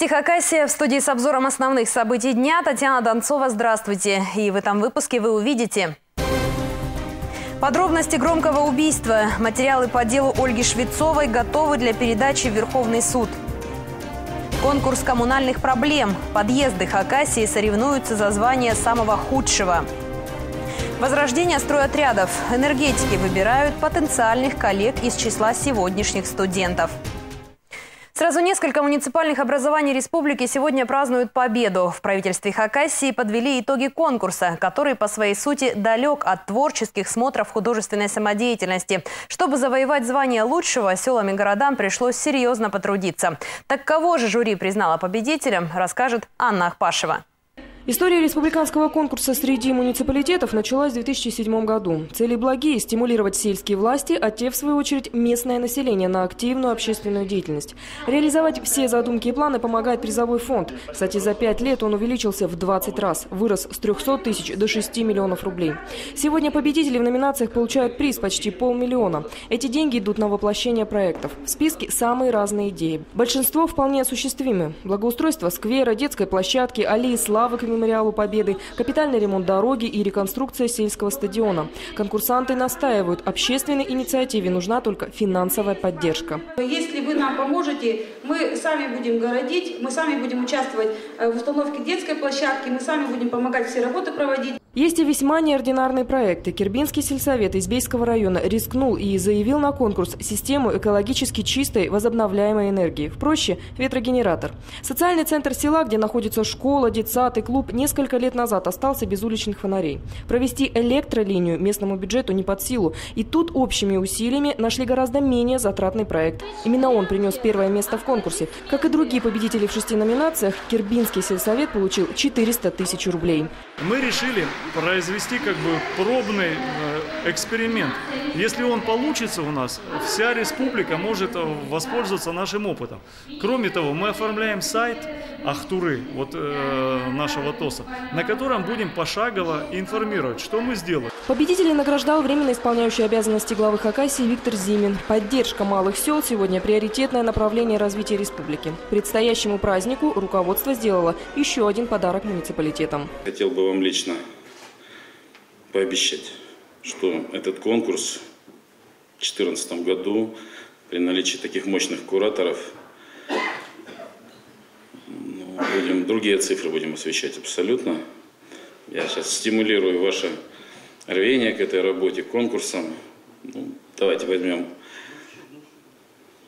Вести Хакасия в студии с обзором основных событий дня. Татьяна Донцова, здравствуйте. И в этом выпуске вы увидите... Подробности громкого убийства. Материалы по делу Ольги Швецовой готовы для передачи в Верховный суд. Конкурс коммунальных проблем. Подъезды Хакасии соревнуются за звание самого худшего. Возрождение стройотрядов. Энергетики выбирают потенциальных коллег из числа сегодняшних студентов. Сразу несколько муниципальных образований республики сегодня празднуют победу. В правительстве Хакасии подвели итоги конкурса, который по своей сути далек от творческих смотров художественной самодеятельности. Чтобы завоевать звание лучшего, селам и городам пришлось серьезно потрудиться. Так кого же жюри признало победителем, расскажет Анна Ахпашева. История республиканского конкурса среди муниципалитетов началась в 2007 году. Цели благие – стимулировать сельские власти, а те, в свою очередь, местное население на активную общественную деятельность. Реализовать все задумки и планы помогает призовой фонд. Кстати, за пять лет он увеличился в 20 раз, вырос с 300 тысяч до 6 миллионов рублей. Сегодня победители в номинациях получают приз почти полмиллиона. Эти деньги идут на воплощение проектов. В списке самые разные идеи. Большинство вполне осуществимы. Благоустройство сквера, детской площадки, аллеи славы мемориалу Победы, капитальный ремонт дороги и реконструкция сельского стадиона. Конкурсанты настаивают, общественной инициативе нужна только финансовая поддержка. Если вы нам поможете, мы сами будем городить, мы сами будем участвовать э, в установке детской площадки, мы сами будем помогать все работы проводить. Есть и весьма неординарные проекты. Кирбинский сельсовет Избейского района рискнул и заявил на конкурс систему экологически чистой возобновляемой энергии. В проще – ветрогенератор. Социальный центр села, где находится школа, детсад и клуб, несколько лет назад остался без уличных фонарей. Провести электролинию местному бюджету не под силу. И тут общими усилиями нашли гораздо менее затратный проект. Именно он принес первое место в конкурсе. Как и другие победители в шести номинациях, Кирбинский сельсовет получил 400 тысяч рублей. Мы решили произвести как бы пробный э, эксперимент. Если он получится у нас, вся республика может э, воспользоваться нашим опытом. Кроме того, мы оформляем сайт Ахтуры, вот э, нашего ТОСа, на котором будем пошагово информировать, что мы сделали. Победителей награждал временно исполняющий обязанности главы Хакасии Виктор Зимин. Поддержка малых сел сегодня приоритетное направление развития республики. Предстоящему празднику руководство сделало еще один подарок муниципалитетам. Хотел бы вам лично пообещать, что этот конкурс в 2014 году при наличии таких мощных кураторов ну, будем, другие цифры будем освещать абсолютно. Я сейчас стимулирую ваше рвение к этой работе, к конкурсам. Ну, давайте возьмем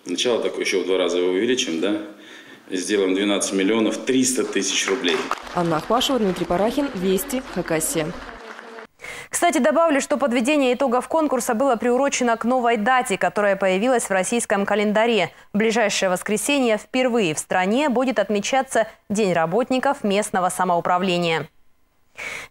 начало такое еще в два раза его увеличим, да? Сделаем 12 миллионов 300 тысяч рублей. Анна Ахпашева, Дмитрий Парахин, Вести, Хакасия. Кстати, добавлю, что подведение итогов конкурса было приурочено к новой дате, которая появилась в российском календаре. В ближайшее воскресенье впервые в стране будет отмечаться День работников местного самоуправления.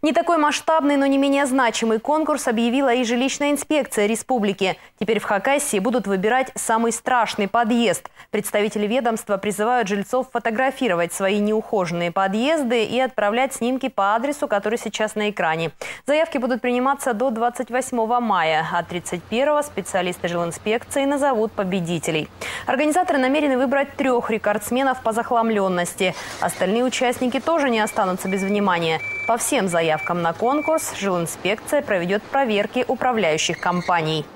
Не такой масштабный, но не менее значимый конкурс объявила и жилищная инспекция республики. Теперь в Хакасии будут выбирать самый страшный подъезд. Представители ведомства призывают жильцов фотографировать свои неухоженные подъезды и отправлять снимки по адресу, который сейчас на экране. Заявки будут приниматься до 28 мая, а 31 специалисты жилинспекции назовут победителей. Организаторы намерены выбрать трех рекордсменов по захламленности. Остальные участники тоже не останутся без внимания. По всем заявкам на конкурс жилинспекция проведет проверки управляющих компаний.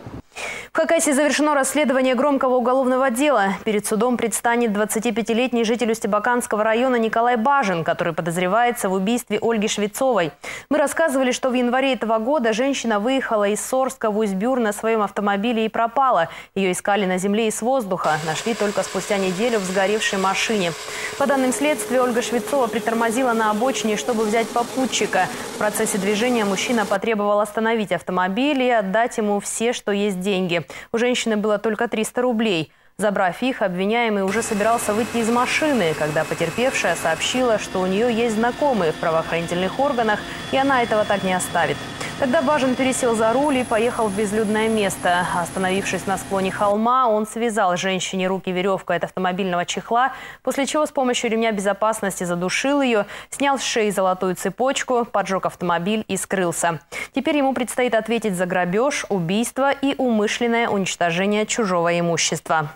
В Хакасии завершено расследование громкого уголовного дела. Перед судом предстанет 25-летний житель Устебаканского района Николай Бажин, который подозревается в убийстве Ольги Швецовой. Мы рассказывали, что в январе этого года женщина выехала из Сорска в Усть-Бюр на своем автомобиле и пропала. Ее искали на земле и с воздуха. Нашли только спустя неделю в сгоревшей машине. По данным следствия, Ольга Швецова притормозила на обочине, чтобы взять попутчика. В процессе движения мужчина потребовал остановить автомобиль и отдать ему все, что есть деньги. У женщины было только 300 рублей. Забрав их, обвиняемый уже собирался выйти из машины, когда потерпевшая сообщила, что у нее есть знакомые в правоохранительных органах, и она этого так не оставит. Тогда Бажин пересел за руль и поехал в безлюдное место. Остановившись на склоне холма, он связал женщине руки веревкой от автомобильного чехла, после чего с помощью ремня безопасности задушил ее, снял с шеи золотую цепочку, поджег автомобиль и скрылся. Теперь ему предстоит ответить за грабеж, убийство и умышленное уничтожение чужого имущества.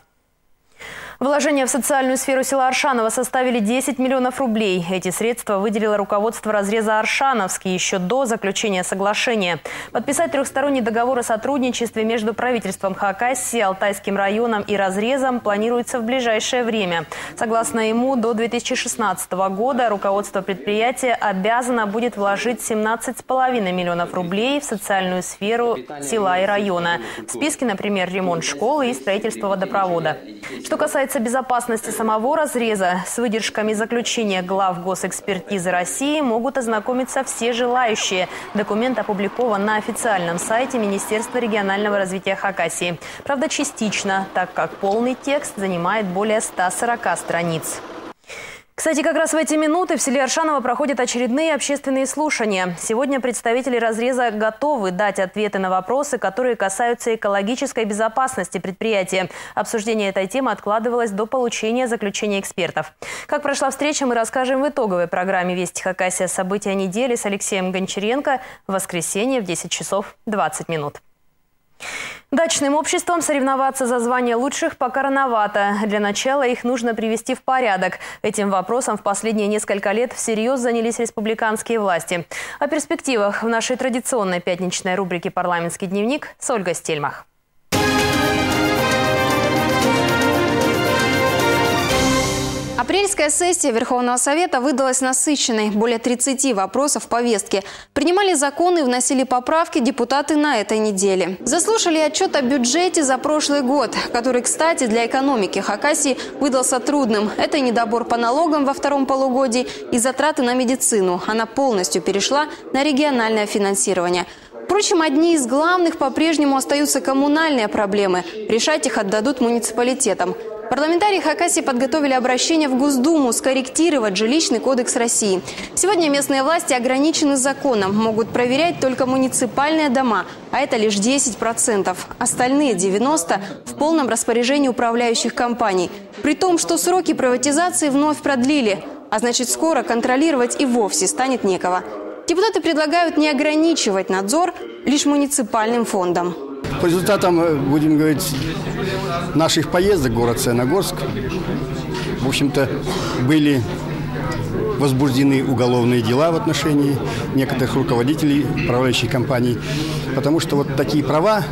Вложения в социальную сферу села Аршанова составили 10 миллионов рублей. Эти средства выделило руководство разреза Аршановский еще до заключения соглашения. Подписать трехсторонний договор о сотрудничестве между правительством Хакасии, Алтайским районом и разрезом планируется в ближайшее время. Согласно ему, до 2016 года руководство предприятия обязано будет вложить 17,5 миллионов рублей в социальную сферу села и района. В списке, например, ремонт школы и строительство водопровода. Что касается касается безопасности самого разреза, с выдержками заключения глав госэкспертизы России могут ознакомиться все желающие. Документ опубликован на официальном сайте Министерства регионального развития Хакасии. Правда, частично, так как полный текст занимает более 140 страниц. Кстати, как раз в эти минуты в селе Аршаново проходят очередные общественные слушания. Сегодня представители разреза готовы дать ответы на вопросы, которые касаются экологической безопасности предприятия. Обсуждение этой темы откладывалось до получения заключения экспертов. Как прошла встреча, мы расскажем в итоговой программе «Вести Хакасия. События недели» с Алексеем Гончаренко в воскресенье в 10 часов 20 минут. Дачным обществам соревноваться за звание лучших пока рановато. Для начала их нужно привести в порядок. Этим вопросом в последние несколько лет всерьез занялись республиканские власти. О перспективах в нашей традиционной пятничной рубрике «Парламентский дневник» с Ольгой Стельмах. Апрельская сессия Верховного Совета выдалась насыщенной. Более 30 вопросов в повестке. Принимали законы и вносили поправки депутаты на этой неделе. Заслушали отчет о бюджете за прошлый год, который, кстати, для экономики Хакасии выдался трудным. Это недобор по налогам во втором полугодии и затраты на медицину. Она полностью перешла на региональное финансирование. Впрочем, одни из главных по-прежнему остаются коммунальные проблемы. Решать их отдадут муниципалитетам. Парламентарии Хакасии подготовили обращение в Госдуму скорректировать жилищный кодекс России. Сегодня местные власти ограничены законом, могут проверять только муниципальные дома, а это лишь 10%. Остальные 90% в полном распоряжении управляющих компаний. При том, что сроки приватизации вновь продлили, а значит скоро контролировать и вовсе станет некого. Депутаты предлагают не ограничивать надзор лишь муниципальным фондом. По результатам, э, будем говорить, наших поездок в город Ценогорск, в общем-то, были возбуждены уголовные дела в отношении некоторых руководителей управляющих компаний, потому что вот такие права,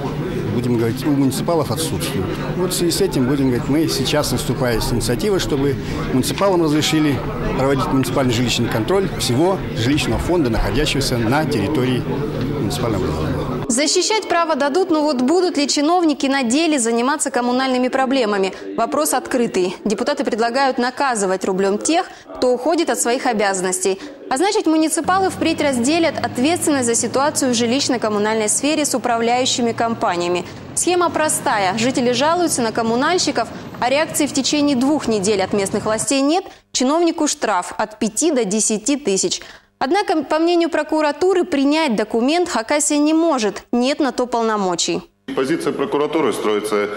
будем говорить, у муниципалов отсутствуют. Вот в связи с этим, будем говорить, мы сейчас выступаем с инициативой, чтобы муниципалам разрешили проводить муниципальный жилищный контроль всего жилищного фонда, находящегося на территории муниципального образования. Защищать право дадут, но вот будут ли чиновники на деле заниматься коммунальными проблемами? Вопрос открытый. Депутаты предлагают наказывать рублем тех, кто уходит от своих обязанностей. А значит, муниципалы впредь разделят ответственность за ситуацию в жилищно-коммунальной сфере с управляющими компаниями. Схема простая. Жители жалуются на коммунальщиков, а реакции в течение двух недель от местных властей нет. Чиновнику штраф от 5 до 10 тысяч. Однако, по мнению прокуратуры, принять документ Хакасия не может. Нет на то полномочий. Позиция прокуратуры строится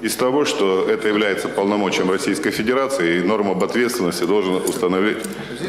из того, что это является полномочием Российской Федерации, и норму об ответственности должен установить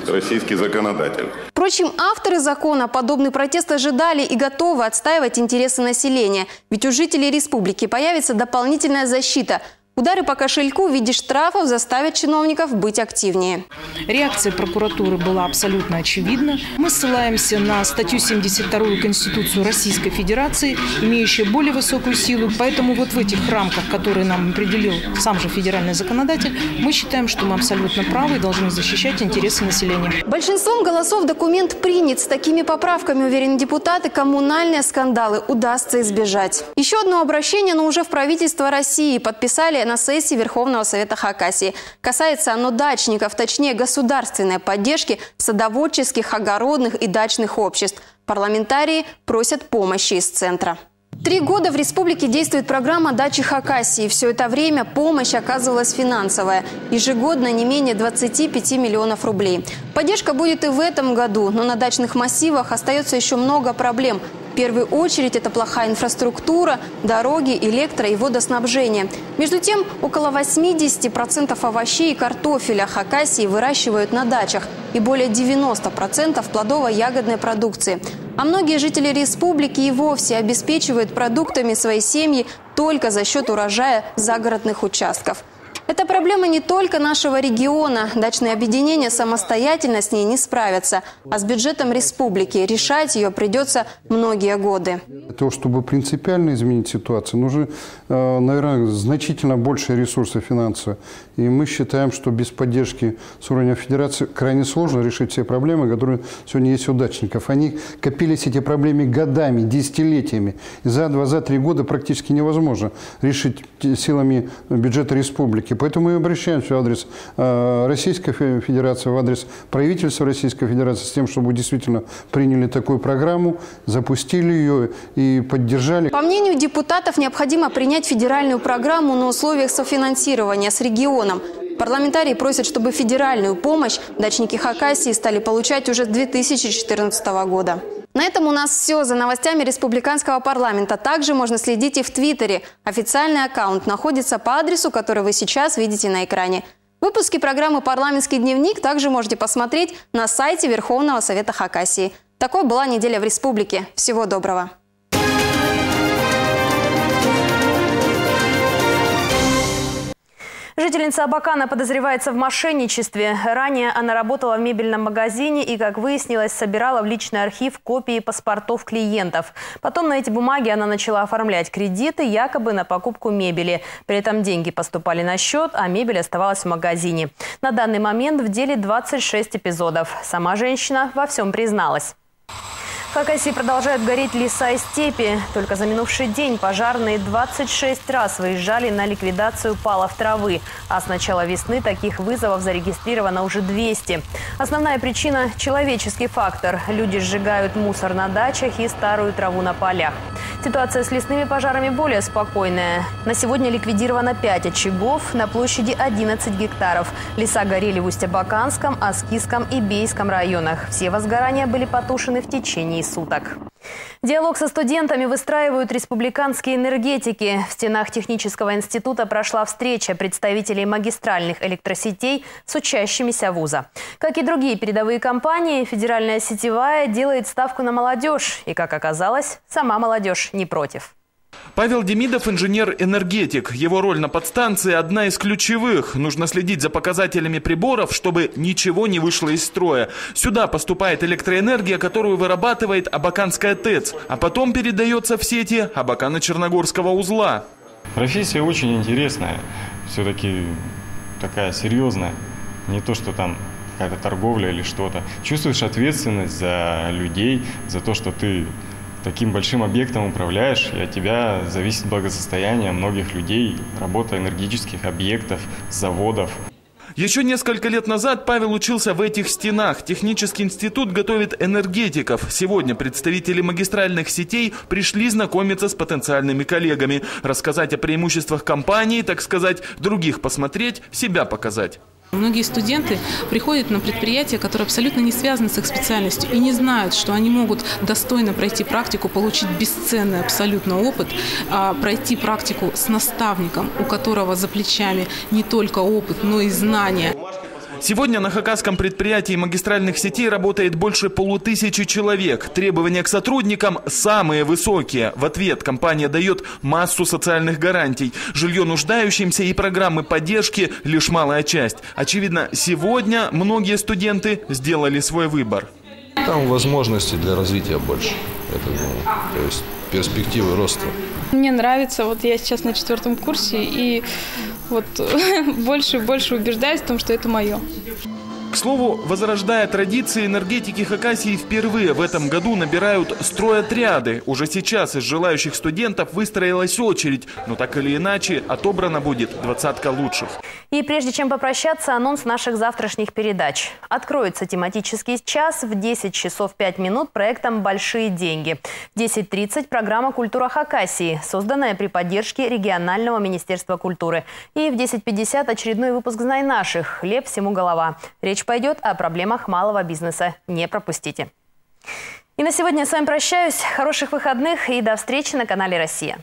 российский законодатель. Впрочем, авторы закона подобный протест ожидали и готовы отстаивать интересы населения. Ведь у жителей республики появится дополнительная защита – Удары по кошельку в виде штрафов заставят чиновников быть активнее. Реакция прокуратуры была абсолютно очевидна. Мы ссылаемся на статью 72 Конституцию Российской Федерации, имеющую более высокую силу. Поэтому вот в этих рамках, которые нам определил сам же федеральный законодатель, мы считаем, что мы абсолютно правы и должны защищать интересы населения. Большинством голосов документ принят. С такими поправками, уверены депутаты, коммунальные скандалы удастся избежать. Еще одно обращение, но уже в правительство России подписали на сессии Верховного Совета Хакасии. Касается оно дачников, точнее государственной поддержки садоводческих, огородных и дачных обществ. Парламентарии просят помощи из центра. Три года в республике действует программа «Дачи Хакасии». Все это время помощь оказывалась финансовая. Ежегодно не менее 25 миллионов рублей. Поддержка будет и в этом году, но на дачных массивах остается еще много проблем. В первую очередь это плохая инфраструктура, дороги, электро- и водоснабжение. Между тем, около 80% овощей и картофеля Хакасии выращивают на дачах и более 90% плодово-ягодной продукции. А многие жители республики и вовсе обеспечивают продуктами свои семьи только за счет урожая загородных участков. Это проблема не только нашего региона. Дачные объединения самостоятельно с ней не справятся. А с бюджетом республики решать ее придется многие годы. Для того, чтобы принципиально изменить ситуацию, нужны, э, наверное, значительно больше ресурсов финансовых. И мы считаем, что без поддержки с уровня федерации крайне сложно решить все проблемы, которые сегодня есть у дачников. Они копились эти проблемы годами, десятилетиями. И за два, за три года практически невозможно решить силами бюджета республики. Поэтому мы обращаемся в адрес э, Российской Федерации, в адрес правительства Российской Федерации с тем, чтобы действительно приняли такую программу, запустили ее и поддержали. По мнению депутатов, необходимо принять федеральную программу на условиях софинансирования с регионом. Парламентарии просят, чтобы федеральную помощь дачники Хакасии стали получать уже с 2014 года. На этом у нас все. За новостями республиканского парламента также можно следить и в Твиттере. Официальный аккаунт находится по адресу, который вы сейчас видите на экране. Выпуски программы «Парламентский дневник» также можете посмотреть на сайте Верховного Совета Хакасии. Такой была неделя в республике. Всего доброго! Жительница Абакана подозревается в мошенничестве. Ранее она работала в мебельном магазине и, как выяснилось, собирала в личный архив копии паспортов клиентов. Потом на эти бумаги она начала оформлять кредиты якобы на покупку мебели. При этом деньги поступали на счет, а мебель оставалась в магазине. На данный момент в деле 26 эпизодов. Сама женщина во всем призналась. В Хакасии продолжают гореть леса и степи. Только за минувший день пожарные 26 раз выезжали на ликвидацию палов травы. А с начала весны таких вызовов зарегистрировано уже 200. Основная причина – человеческий фактор. Люди сжигают мусор на дачах и старую траву на полях. Ситуация с лесными пожарами более спокойная. На сегодня ликвидировано 5 очагов на площади 11 гектаров. Леса горели в Усть-Абаканском, Аскиском и Бейском районах. Все возгорания были потушены в течение течение суток. Диалог со студентами выстраивают республиканские энергетики. В стенах технического института прошла встреча представителей магистральных электросетей с учащимися вуза. Как и другие передовые компании, федеральная сетевая делает ставку на молодежь. И, как оказалось, сама молодежь не против. Павел Демидов – инженер-энергетик. Его роль на подстанции одна из ключевых. Нужно следить за показателями приборов, чтобы ничего не вышло из строя. Сюда поступает электроэнергия, которую вырабатывает Абаканская ТЭЦ, а потом передается в сети Абакана-Черногорского узла. Профессия очень интересная, все-таки такая серьезная. Не то, что там какая-то торговля или что-то. Чувствуешь ответственность за людей, за то, что ты таким большим объектом управляешь, и от тебя зависит благосостояние многих людей, работа энергетических объектов, заводов. Еще несколько лет назад Павел учился в этих стенах. Технический институт готовит энергетиков. Сегодня представители магистральных сетей пришли знакомиться с потенциальными коллегами, рассказать о преимуществах компании, так сказать, других посмотреть, себя показать. Многие студенты приходят на предприятия, которые абсолютно не связаны с их специальностью и не знают, что они могут достойно пройти практику, получить бесценный абсолютно опыт, а пройти практику с наставником, у которого за плечами не только опыт, но и знания. Сегодня на хакасском предприятии магистральных сетей работает больше полутысячи человек. Требования к сотрудникам самые высокие. В ответ компания дает массу социальных гарантий. Жилье нуждающимся и программы поддержки – лишь малая часть. Очевидно, сегодня многие студенты сделали свой выбор. Там возможности для развития больше. Это, ну, то есть перспективы роста. Мне нравится, вот я сейчас на четвертом курсе, и вот больше и больше убеждаюсь в том, что это мое. К слову, возрождая традиции энергетики Хакасии впервые в этом году набирают стройотряды. Уже сейчас из желающих студентов выстроилась очередь, но так или иначе отобрана будет двадцатка лучших. И прежде чем попрощаться, анонс наших завтрашних передач. Откроется тематический час в 10 часов 5 минут проектом «Большие деньги». В 10.30 программа «Культура Хакасии», созданная при поддержке регионального министерства культуры. И в 10.50 очередной выпуск «Знай наших». Хлеб всему голова. Речь Речь пойдет о проблемах малого бизнеса. Не пропустите. И на сегодня я с вами прощаюсь. Хороших выходных и до встречи на канале «Россия».